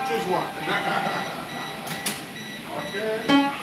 choose one. okay.